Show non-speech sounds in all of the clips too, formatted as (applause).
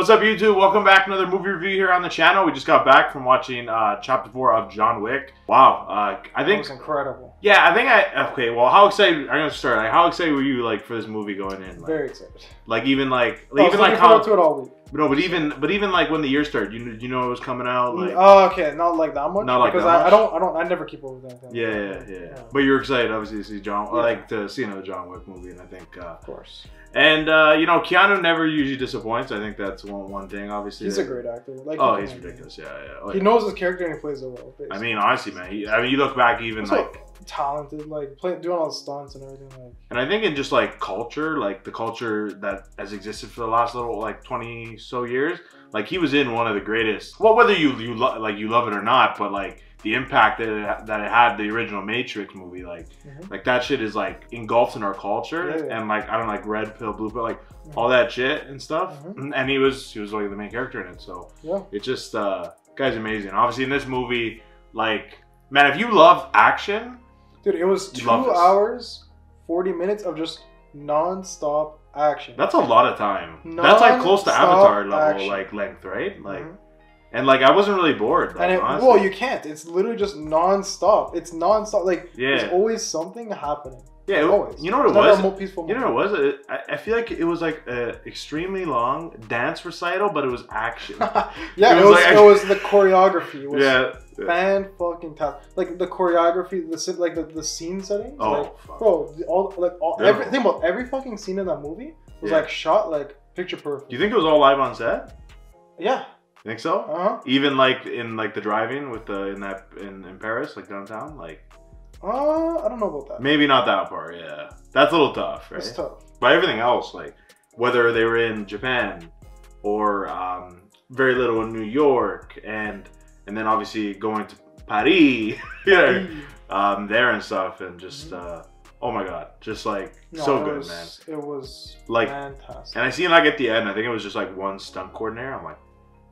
What's up, YouTube? Welcome back. Another movie review here on the channel. We just got back from watching uh, Chapter Four of John Wick. Wow, uh, I think. was incredible. Yeah, I think I. Okay, well, how excited? I'm gonna start. Like, how excited were you like for this movie going in? Like, Very excited. like even like was even like how to it all week. No, but even but even like when the year started, you you know it was coming out. Like oh, okay, not like that much. Not like because that I, much? I don't, I don't, I never keep up with anything. yeah, yeah, yeah, But you're excited, obviously, to see John. Yeah. Like to see another John Wick movie, and I think. Uh, of course. and uh, you know, Keanu never usually disappoints. I think that's one one thing. Obviously, He's a great actor. Like, Oh, he's ridiculous. Yeah, yeah. Oh, He yeah. knows his character and he plays it well. I mean, honestly, man. He, I mean, you look back, even like, talented, like play, doing all the stunts and everything. Like, and I think in just like culture, like the culture that has existed for the last little like twenty so years, like he was in one of the greatest. Well, whether you you lo- like you love it or not, but like the impact that it, that it had, the original Matrix movie, like Mhm. like that shit is like engulfed in our culture, Yeah, yeah. and like I don't like red pill, blue pill, like Mhm. all that shit and stuff. Mhm. And he was he was like the main character in it, so. yeah, It just uh guy's amazing. Obviously in this movie, like man, if you love action, dude, it was two hours, forty minutes of just non-stop action. that's a lot of time. that's like close to Avatar level action. like length, right? Like Mhm. and like I wasn't really bored. Like, and it, honestly. well, you can't. It's literally just non-stop. It's non-stop. Like Yeah. there's always something happening. Yeah, it- Always. you know what it was? a more peaceful. You know what it was? It, I, I feel like it was like a extremely long dance recital, but it was action. (laughs) yeah, It it was was. like- it was the choreography. Was yeah. fan fucking tastic. Like the choreography, the like the, the scene settings. Oh, like, fuck. bro, all like all Beautiful. everything about every fucking scene in that movie was Yeah. like shot like picture perfect. Do you think it was all live on set? Yeah. You think so? Uh huh. Even like in like the driving with the in that in, in Paris, like downtown, like Uh, I don't know about that. maybe not that part. Yeah, that's a little tough, right? It's tough. But everything else, like whether they were in Japan or um, very little in New York, and and then obviously going to Paris, (laughs) you know, um, there and stuff, and just uh, oh my god, just like Mm-hmm. No, so good, was, man. It was Like, fantastic. and I seen like at the end, I think it was just like one stunt coordinator. I'm like,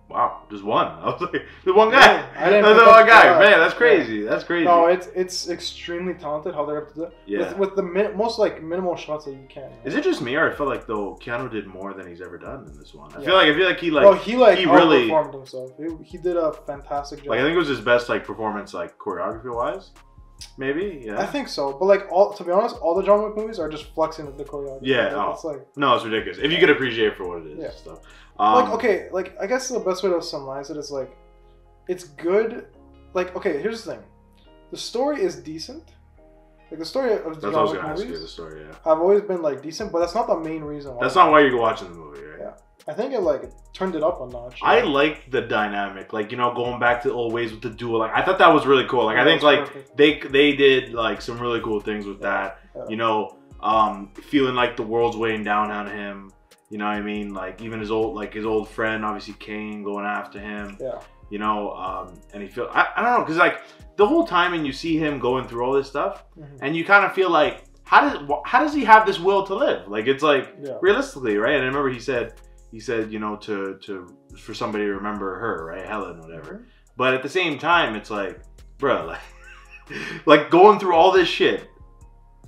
wow, just one. (laughs) I was like, the one guy. Yeah, I didn't That's the one guy. Man, that's Yeah. crazy. That's crazy. No, it's it's extremely talented how they're able to do it. yeah. With, with the min- most like minimal shots that you can. Is it just me, or I feel like though Keanu did more than he's ever done in this one? I Yeah. feel like I feel like he like Bro, he like he really- outperformed himself. He, he did a fantastic job. Like I think it was his best like performance like choreography wise. Maybe, yeah. I think so, but like all to be honest, all the John Wick movies are just flexing the choreography. Yeah, like, oh. it's like no, it's ridiculous. If you could appreciate it for what it is Yeah. and stuff. Um, like okay, like I guess the best way to summarize it is like it's good. Like okay, here's the thing, the story is decent. Like the story of That's what I John was Wick gonna ask you. The movies story, yeah. I've always been like decent, but that's not the main reason. Why. That's not why you're watching the movie, right? Yeah. I think it like turned it up a notch. I like the dynamic, like you know, going back to the old ways with the duel. Like I thought that was really cool. Like I think like perfect. they they did like some really cool things with that. Yeah. You know, um, feeling like the world's weighing down on him. You know what I mean? Like even his old like his old friend, obviously Caine, going after him. Yeah. You know, um, and he feel I, I don't know because like the whole time and you see him going through all this stuff, Mhm. and you kind of feel like how does how does he have this will to live? Like it's like Yeah. realistically, right? And I remember he said he said you know to to for somebody to remember her, right, Helen, whatever. But at the same time, it's like, bro, like, (laughs) like going through all this shit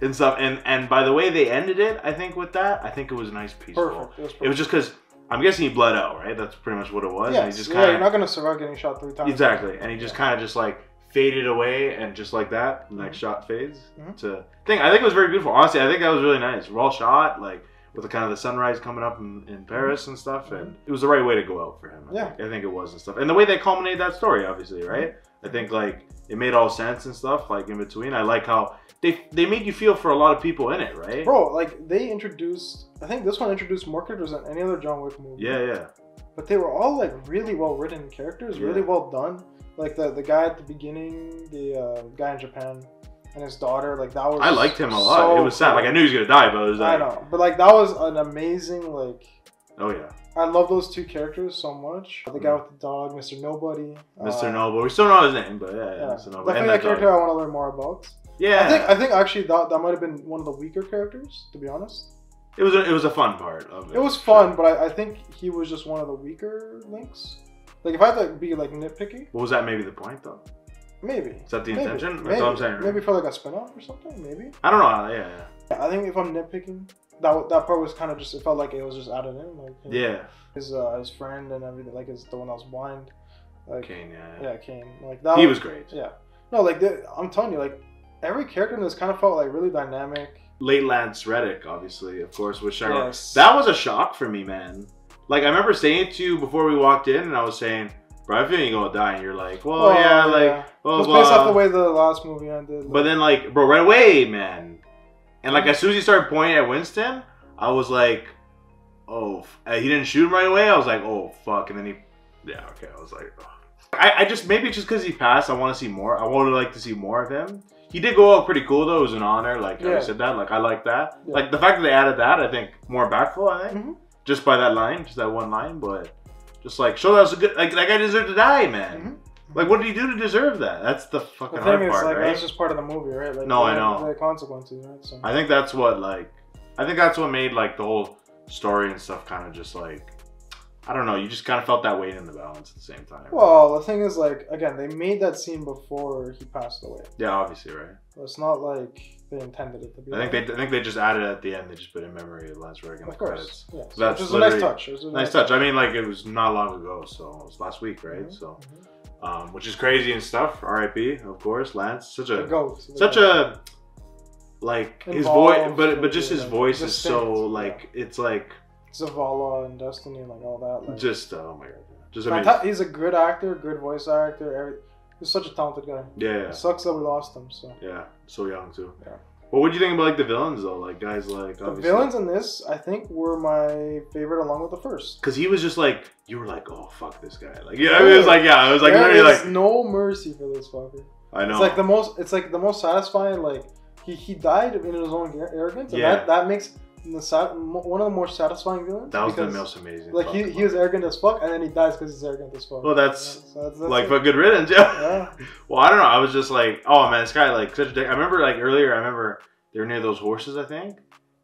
and stuff. And and by the way they ended it, I think with that, I think it was a nice peaceful. Perfect. It was, perfect. It was just because I'm guessing he bled out, right? That's pretty much what it was. Yes. And he just yeah, kind you're not gonna survive getting shot three times. exactly, and he just Yeah. kind of just like faded away, and just like that, the next Mhm. shot fades Mhm. to thing. I think it was very beautiful. Honestly, I think that was really nice. Well shot, like with the kind of the sunrise coming up in, in Paris and stuff, and it was the right way to go out for him. I Mm-hmm. Yeah. think. I think it was and stuff, and the way they culminated that story, obviously, right? I think like it made all sense and stuff. Like in between, I like how they they make you feel for a lot of people in it, right? Bro, like they introduced. I think this one introduced more characters than any other John Wick movie. Yeah, yeah, But they were all like really well written characters, Yeah. really well done. Like the the guy at the beginning, the uh, guy in Japan, and his daughter. Like that was. I liked him a lot. so it was sad. cool. Like I knew he was gonna die, but it was I know, but like that was an amazing like. Oh yeah, I love those two characters so much. The guy with the dog, Mr. Nobody. Mr. uh, Noble. We still know his name, but yeah, yeah, Yeah, Mr. Noble. definitely that character dog. I want to learn more about. Yeah, I think I think actually that that might have been one of the weaker characters, to be honest. it was a, it was a fun part of it. It was fun, but I, I think he was just one of the weaker links. Like if I had to be like nitpicky, What was that? Maybe the point though. maybe. Is that the Maybe. intention? That's Maybe. all I'm saying. right? Maybe for like a spin-off or something, maybe. I don't know. Yeah, yeah. I think if I'm nitpicking, that that part was kind of just it felt like it was just added in. Like you know, Yeah. his uh, his friend and everything, like his the one that was blind. Like Caine, yeah. yeah, Caine. Like that. He was great. Yeah. No, like the, I'm telling you, like every character in this kind of felt like really dynamic. Late Lance Reddick, obviously, of course, was Charon. Yes. That was a shock for me, man. Like I remember saying it to you before we walked in, and I was saying, "Bro, I feel you're gonna die," and you're like, "Well, Oh, yeah, like, well, was blah, based off the way the last movie ended. But then, like, bro, right away, man. And like, as soon as he started pointing at Winston, I was like, "Oh," uh, he didn't shoot him right away. I was like, "Oh, fuck!" And then he, yeah, okay. I was like, oh. I, I just maybe just because he passed, I want to see more. I would like to see more of him. He did go out pretty cool though. It was an honor. Like I said that. Like I like that. Yeah. Like the fact that they added that, I think more impactful. I think Mhm. just by that line, just that one line, but just like show that was a good. Like that guy deserved to die, man. Mhm. Like what did he do to deserve that? That's the fucking the hard is, part, like right? that's just part of the movie, right? Like, No, I know. the consequences, right? So I think that's what like I think that's what made like the whole story and stuff kind of just like I don't know, you just kind of felt that weight in the balance at the same time. well, the thing is, like again, they made that scene before he passed away. yeah, obviously, right? It's not like they intended it to be. I think like they I think they just added it at the end. They just put in memory of Lance Reddick in the Of course, credits. yeah. So that's a nice touch. Was a Nice touch. I mean, like it was not long ago, so it was last week, right? Mhm, So, mhm. Um, which is crazy and stuff. R.I.P. Of course, Lance. Such a the such a like his voice, but but just his like, voice is so distinct, yeah. like it's like Zavala and Destiny and like all that. Like, just oh my god, just amazing. he's a good actor, good voice actor. Every, he's such a talented guy. Yeah, yeah. It sucks that we lost him. So Yeah, so young too. Yeah. What would you think about like the villains though? Like guys like the villains in this, I think, were my favorite along with the first. because he was just like you were like oh fuck this guy like yeah I mean, it was like yeah it was like there literally like no mercy for this fucker. I know It's like the most. It's like the most satisfying. Like he he died in his own arrogance, and Yeah. that that makes the one of the more satisfying villains. that was the most amazing. Like he, he was arrogant as fuck, and then he dies because he's arrogant as fuck. Well, that's- Yeah, so that's, that's like it. for good riddance yeah. yeah. (laughs) Well, I don't know. I was just like oh man this guy like such a dick. I remember like earlier I remember they were near those horses I think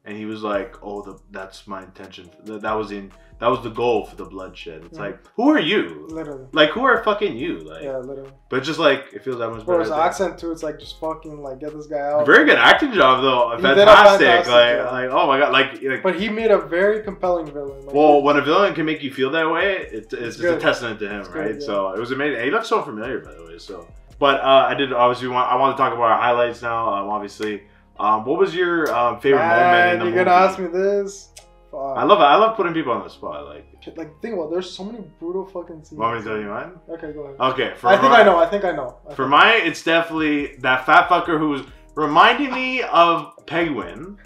and he was like oh the that's my intention that, that was in that was the goal for the bloodshed. It's Mhm. like who are you? literally. Like who are fucking you? Like Yeah, literally. but just like it feels that much better. his accent too. It's like just fucking like get this guy out. Very good acting job though. A Fantastic. fantastic like, like oh my god. Like, like But he made a very compelling villain. Like, well, when a villain can make you feel that way, it, it's, it's, a good. testament to him, It's right? good, yeah. So it was amazing. He looked so familiar, by the way. So, but uh, I did obviously want I want to talk about our highlights now. Um, obviously, um, what was your um, favorite moment in the you're movie? gonna ask me this. Fuck. I love it. I love putting people on the spot. Like, Like think about. it, There's so many brutal fucking scenes. want me to tell you mine? Okay, go ahead. Okay. For I think my- I know. I think I know. I For think- mine, it's definitely that fat fucker who's reminding me of Penguin,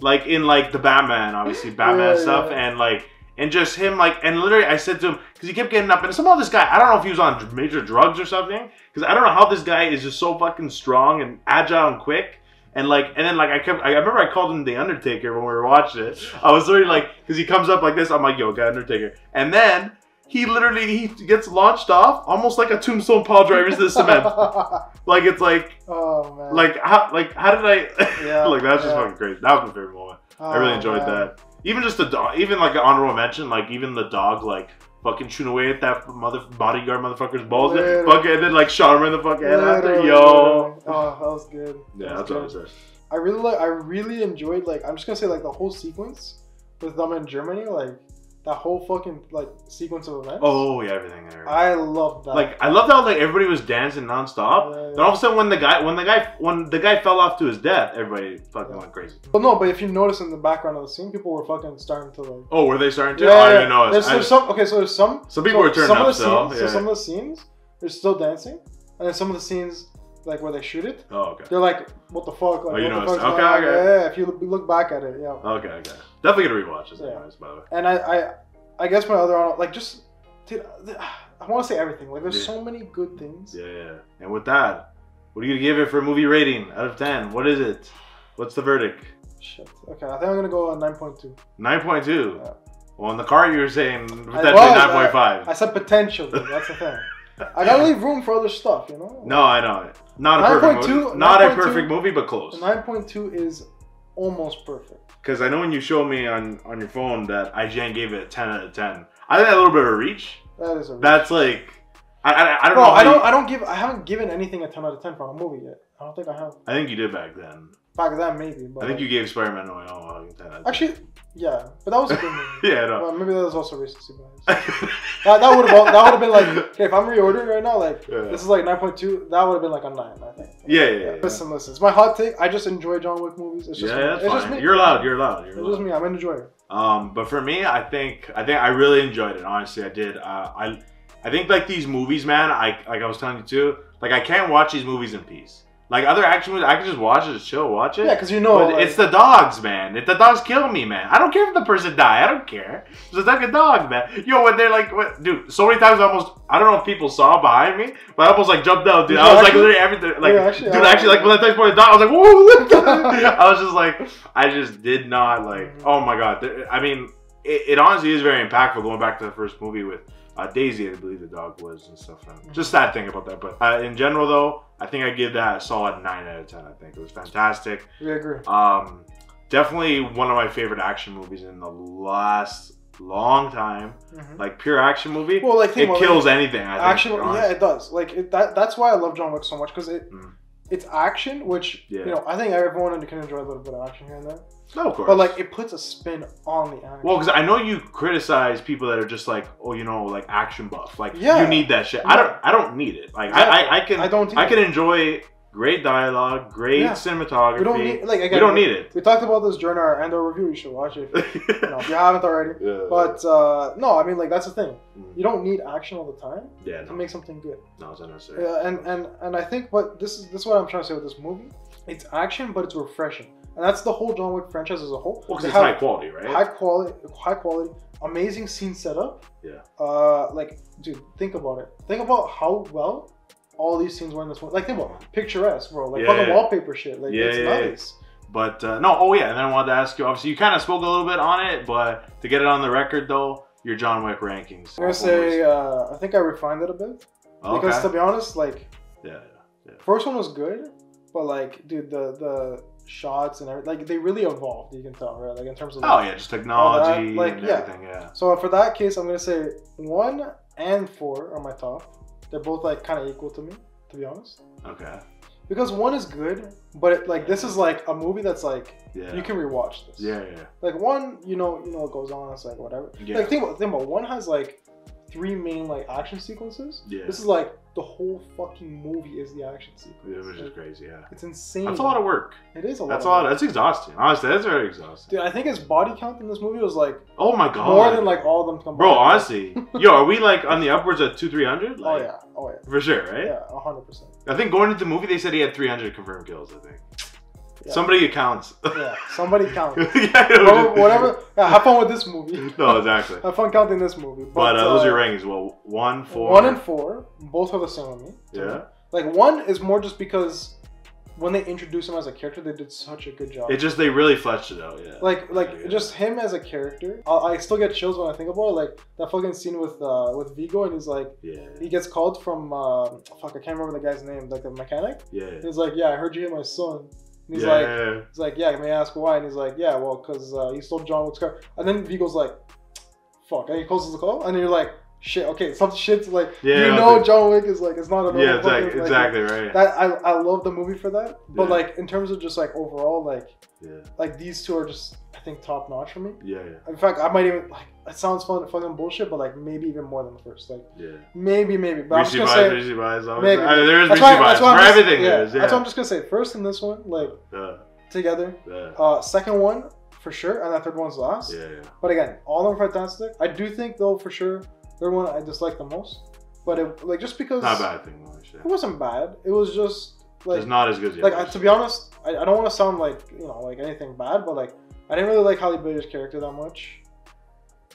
like in like the Batman, obviously (laughs) Batman Yeah, stuff, yeah. and like and just him like and literally I said to him because he kept getting up and somehow this guy I don't know if he was on major drugs or something because I don't know how this guy is just so fucking strong and agile and quick. And like, and then like I kept, I remember I called him the Undertaker when we were watching it. I was literally like, because he comes up like this, I'm like, yo, guy Undertaker. And then he literally he gets launched off almost like a tombstone pile driver into the cement. (laughs) Like it's like oh man. like how like how did I Yeah, (laughs) like that's just yeah. fucking crazy. That was my favorite moment. I really Oh, enjoyed man. that. Even just the dog even like an honorable mention, like even the dog like fucking chewing away at that mother bodyguard motherfucker's balls. Literally. (laughs) Fucking and then like shot him in the fucking head after. Yo. Oh, that was good. Yeah, That that's what I saying. I really like. I really enjoyed like. I'm just gonna say like the whole sequence with them in Germany. Like that whole fucking like sequence of events. Oh yeah, everything there. I love that. like I loved how like everybody was dancing nonstop. Yeah, yeah. Then all of a sudden when the guy when the guy when the guy fell off to his death, everybody fucking Yeah. went crazy. But no, but if you notice in the background of the scene, people were fucking starting to like. Oh, were they starting to? oh, I didn't know. There's, I- there's some okay, so there's some. Some people so were turning some up, of the so, scenes, yeah. so some of the scenes, they're still dancing, and then some of the scenes, like where they shoot it, oh, okay. they're like, "What the fuck?" Like, Oh, you noticed. Okay, okay. Yeah, if you look, look back at it, yeah. Okay, okay. Definitely gonna rewatch this, Yeah. anyways, by the way. And I, I, I guess my other like just, dude, I want to say everything. Like, there's Yeah. so many good things. Yeah, yeah. And with that, what are you gonna give it for a movie rating out of ten? What is it? What's the verdict? Shit. Okay, I think I'm gonna go on nine point two. Nine point two. Yeah. Well, in the car you were saying potentially nine point five. I said potentially. That's the thing. I gotta leave room for other stuff, you know. No, I know. Not a perfect 9.2 movie. Not a 9.2 perfect movie, but close. Nine point two is almost perfect. Because I know when you showed me on on your phone that IGN gave it a ten out of ten. I think that's a little bit of a reach. That is a. That's like, I I, I don't Bro, know. I don't. I don't give. I haven't given anything a ten out of ten for a movie yet. I don't think I have. I think you did back then. back then maybe. But I think like, you gave Spider-Man No Way Home a 10 out of 10. actually, yeah, but that was a good movie. (laughs) yeah, no. Well, maybe that was also recency bias. That, that would have that would have been like okay if I'm reordering right now like Yeah. this is like 9.2 that would have been like a nine I think. Yeah, yeah, yeah. Listen, listen. It's my hot take. I just enjoy John Wick movies. It's just yeah, me. that's it's fine. just me. You're allowed. You're allowed. You're It's allowed. just me. I'm an enjoyer. Um, but for me, I think I think I really enjoyed it. Honestly, I did. Uh, I I think like these movies, man. I like I was telling you too. Like I can't watch these movies in peace. Like other action movies, I can just watch it, just chill, watch it. Yeah, because you know but like, it's the dogs, man. If the dogs kill me, man, I don't care if the person die. I don't care. It's just like a fucking dog, man. Yo, when they're like, what, dude, so many times I almost, I don't know if people saw behind me, but I almost like jumped out, dude. Did I was like literally everything, like, Yeah, actually, dude, I- actually, like when I touched the dog, I was like, whoa. what (laughs) the-" I was just like, I just did not like. Mhm. Oh my god. I mean, it, it honestly is very impactful. Going back to the first movie with uh, Daisy, I believe the dog was and stuff. And just sad thing about that. But uh, in general, though, I think I give that a solid nine out of ten. I think it was fantastic. we agree. Um, definitely one of my favorite action movies in the last long time. Mhm. Like pure action movie. Well, like it kills anything. I think, action. Yeah, it does. Like it, that. That's why I love John Wick so much because it. Mm. It's action, which Yeah. you know I think everyone can enjoy a little bit of action here and there. No, of course. But like it puts a spin on the action. Well, because I know you criticize people that are just like, oh, you know, like action buff. Like Yeah. you need that shit. I don't. I don't need it. Like. I, I, I can. I don't. I can enjoy great dialogue, great Yeah. cinematography. We don't need like again. we don't need it. We talked about this during our Endo review. You should watch it if, (laughs) you, know, if you haven't already. Yeah. But uh, no, I mean like that's the thing. Mm. You don't need action all the time yeah, to no, make something good. no, it's unnecessary. Yeah, and and and I think, but this is this is what I'm trying to say with this movie. It's action, but it's refreshing, and that's the whole John Wick franchise as a whole. Well, because it's high quality, right? high quality, high quality, amazing scene setup. Yeah. Uh, like, dude, think about it. Think about how well all these scenes were in this one. Like, about it. picturesque, bro. Like Yeah, fucking yeah. wallpaper shit. Like, Yeah, it's yeah, yeah. nice. But uh, no, oh yeah, and then I wanted to ask you. Obviously, you kind of spoke a little bit on it, but to get it on the record though, your John Wick rankings. I'm gonna say, uh, I think I refined it a bit okay. because to be honest, like, yeah, first one was good, but like, dude, the the shots and everything, like, they really evolved. You can tell, right? Like in terms of. oh yeah, just technology like, and yeah. everything. Yeah. So for that case, I'm gonna say one and four are my top. They're both like kind of equal to me, to be honest. Okay. Because one is good, but it, like this is like a movie that's like Yeah. you can rewatch this. Yeah, yeah. Like one, you know, you know what goes on. It's like whatever. Yeah. Like think about think about one has like three main like action sequences. Yeah. This is like the whole fucking movie is the action sequence. It was just crazy. Yeah. It's insane. That's a lot of work. It is a lot. That's a lot. That's exhausting. Honestly, that's very exhausting. Dude, I think his body count in this movie was like Oh my god. more than like all of them combined. Bro, honestly, (laughs) yo, are we like on the upwards of two, three hundred? Oh yeah. Oh yeah. For sure, right? Yeah. hundred percent. I think going into the movie, they said he had 300 confirmed kills. I think Yeah. somebody accounts. (laughs) Yeah. Somebody count. (laughs) yeah, Bro, whatever. Yeah, have fun with this movie. (laughs) No, exactly. Have fun counting this movie. But, But uh, those are uh, your rankings. Well, one, four. One and four, both are the same with me. Yeah. me. Like one is more just because when they introduced him as a character, they did such a good job. It just they really fleshed it out. Yeah. like like Yeah, yeah. just him as a character. I, I still get chills when I think about it. Like that fucking scene with uh with Viggo and he's like Yeah. he gets called from uh fuck I can't remember the guy's name like the mechanic. Yeah. He's like yeah I heard you hit my son. And he's yeah. like he's like yeah may I ask why? And he's like yeah well because uh, he stole John Wick's car. And then Viggo's like fuck and he closes the call and you're like shit okay some shit's like Yeah, you know think- John Wick is like it's not a yeah, fucking, exactly, like, exactly right. that I, I love the movie for that but Yeah. like in terms of just like overall like yeah. like these two are just think top notch for me Yeah. Yeah. in fact I might even like it sounds fun fucking bullshit but like maybe even more than the first like Yeah. maybe maybe but I'm just gonna bias, say always- maybe. I mean, there is that's recency why, why for just, everything. yeah, is. Yeah. that's what I'm just gonna say first in this one like yeah. together Yeah. uh second one for sure and that third one's last Yeah. Yeah. but again all of them are fantastic I do think though for sure third one I dislike the most but it like just because Not a bad thing. it wasn't bad it was just like It's not as good as like I, to be honest, I, I don't want to sound like you know like anything bad, but like I didn't really like Halle Berry's character that much.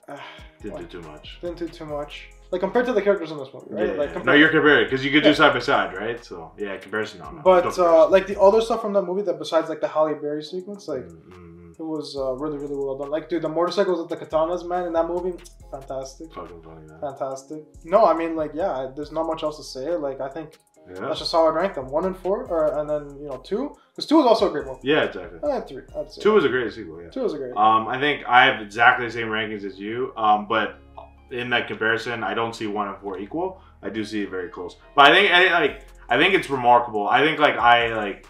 Uh, Didn't like, do too much. didn't do too much. Like compared to the characters in this movie, right? Yeah, like compared, no, you're comparing because you could do Yeah. side by side, right? So yeah, comparison. No, no. But uh, like the other stuff from that movie, that besides like the Holly Berry sequence, like Mm, mm, mm. it was uh, really really well done. Like dude, the motorcycles with the katanas, man, in that movie, fantastic, fucking funny, man. fantastic. No, I mean like yeah, there's not much else to say. Like I think Yeah. that's just how I'd rank them: one and four, or and then you know two, because two is also a great one. Yeah, exactly. Uh, three, I'd say. Two is a great sequel. Yeah. two is a great. Um, I think I have exactly the same rankings as you. Um, but in that comparison, I don't see one and four equal. I do see it very close. But I think I, like I think it's remarkable. I think like I like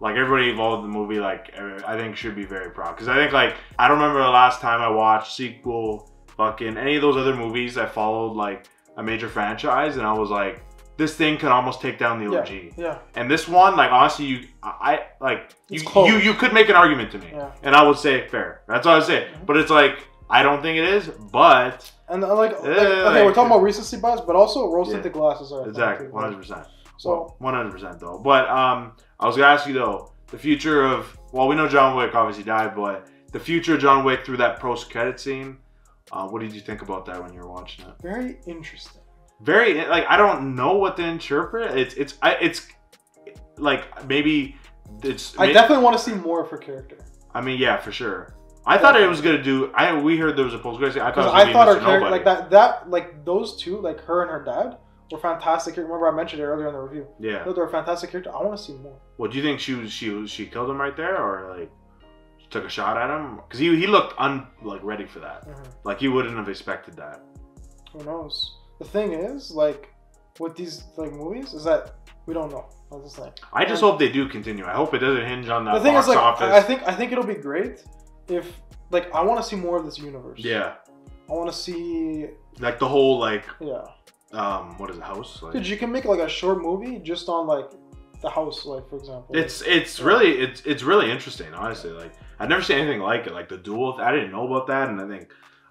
like everybody involved in the movie, like uh, I think should be very proud because I think like I don't remember the last time I watched sequel, fucking any of those other movies that followed like a major franchise, and I was like, this thing could almost take down the OG. Yeah. And this one, like honestly, you, I, like you, you, you could make an argument to me, Yeah. and I would say fair. That's all I would say. Mhm. But it's like I don't think it is, but And uh, like, like, Yeah, okay, we're talking about recency bias, but also rose Yeah. tinted glasses are exactly one hundred percent. So one hundred percent though. But um, I was gonna ask you though, the future of well, we know John Wick obviously died, but the future of John Wick through that post credit scene. Uh, what did you think about that when you were watching it? very interesting. Very like I don't know what to interpret. It's it's I, it's like maybe it's. I may- definitely want to see more of her character I mean, yeah, for sure. I thought it was gonna do. I we heard there was a post credit. I thought it was I thought her character Nobody. like that that like those two like her and her dad were fantastic. Remember I mentioned it earlier in the review. Yeah. They were a fantastic character. I want to see more. What do you think? She was she was she killed him right there, or like took a shot at him? Because he he looked un like ready for that. Mhm. Like he wouldn't have expected that. Who knows? The thing is, like, with these like movies, is that we don't know. That's the thing. I just And hope they do continue. I hope it doesn't hinge on the, the thing box is, like, office. I think I think it'll be great if like I want to see more of this universe. yeah, I want to see. like the whole like Yeah. um what is it house? Like, Dude, you can make like a short movie just on like the house, like for example. it's it's really it's it's really interesting. Honestly, like I've never seen anything like it. Like the duel, I didn't know about that, and I think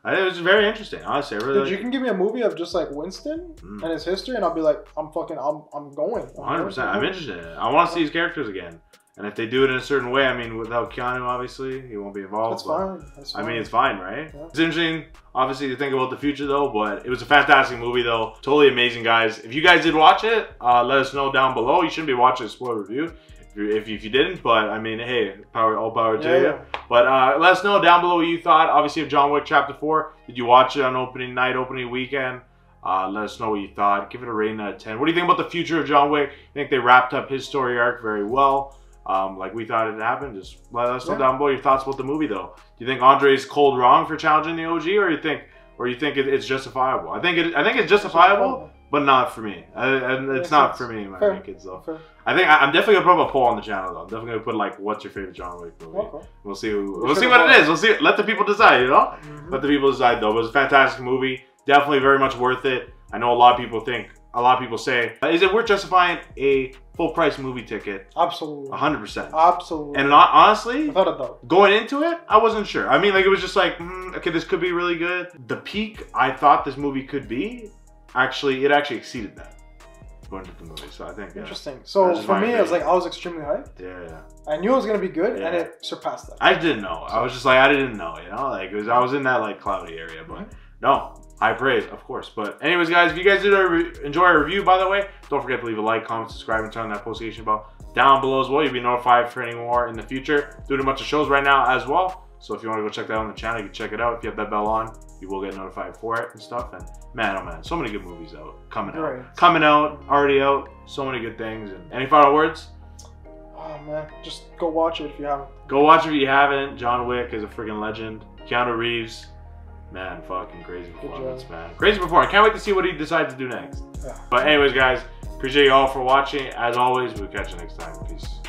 I think it was very interesting. Honestly, I really. Dude, like you can give me a movie of just like Winston Mm. and his history, and I'll be like, I'm fucking, I'm, I'm going. One hundred percent. I'm interested in it. I want to see his characters again, and if they do it in a certain way, I mean, without Keanu, obviously, he won't be involved. That's fine. That's I mean, it's fine, right? Yeah. It's interesting, obviously, to think about the future, though. But it was a fantastic movie, though. Totally amazing, guys. If you guys did watch it, uh, let us know down below. You shouldn't be watching a spoiler review if you, if you, didn't. But I mean, hey, power, all power to yeah, you. yeah. But uh, let us know down below what you thought. Obviously, of John Wick Chapter Four. Did you watch it on opening night, opening weekend? Uh, let us know what you thought. Give it a rating out of ten. What do you think about the future of John Wick? I think they wrapped up his story arc very well. Um, like we thought it happened. Just let us know Yeah. down below your thoughts about the movie, though. Do you think Andre's cold wrong for challenging the OG, or you think, or you think it, it's justifiable? I think it. I think it's justifiable, but not for me. I, and it's not for me, my Fair. rankings, though. Fair. I think I, I'm definitely gonna put up a poll on the channel, though. I'm definitely gonna put like, what's your favorite John Wick movie? Okay. We'll see. Who, We we'll see what it is. We'll see. Let the people decide. You know. Mhm. Let the people decide. Though. But it was a fantastic movie. Definitely very much worth it. I know a lot of people think. A lot of people say, is it worth justifying a full price movie ticket? Absolutely. hundred percent. Absolutely. And not, honestly, Without a doubt. going into it, I wasn't sure. I mean, like it was just like, hmm, okay, this could be really good. The peak I thought this movie could be, actually, it actually exceeded that. Going to the movie, so I think yeah, Interesting. So for me, it was like I was extremely hyped. yeah, yeah. I knew it was gonna be good, and it surpassed that. I didn't know. I was just like, I didn't know, you know, like it was. I was in that like cloudy area, but mm-hmm. no, high praise, of course. But anyways, guys, if you guys did re- enjoy our review, by the way, don't forget to leave a like, comment, subscribe, and turn on that notification bell down below as well. You'll be notified for any more in the future. Doing a bunch of shows right now as well. So if you want to go check that out on the channel, you can check it out. If you have that bell on, you will get notified for it and stuff. And man, oh man, so many good movies out coming out, Great. coming out, already out. So many good things. And any final words? Oh man, just go watch it if you haven't. Go watch it if you haven't. John Wick is a freaking legend. Keanu Reeves, man, fucking crazy performance, man. Crazy performance. I can't wait to see what he decides to do next. Yeah. But anyways, guys, appreciate you all for watching. As always, we'll catch you next time. Peace.